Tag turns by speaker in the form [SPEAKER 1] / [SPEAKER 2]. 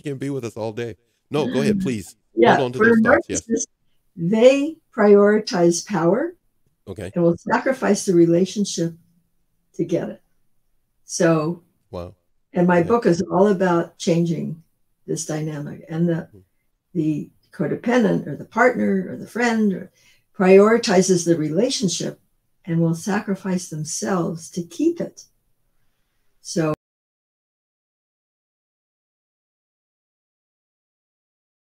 [SPEAKER 1] She can be with us all day. No, go ahead, mm-hmm. please.
[SPEAKER 2] Yeah, Hold on to for those thoughts. Yes. They prioritize power.
[SPEAKER 1] Okay.
[SPEAKER 2] And will sacrifice the relationship to get it. So
[SPEAKER 1] wow.
[SPEAKER 2] And my yeah. book is all about changing this dynamic and the mm-hmm. the codependent or the partner or the friend or prioritizes the relationship and will sacrifice themselves to keep it. So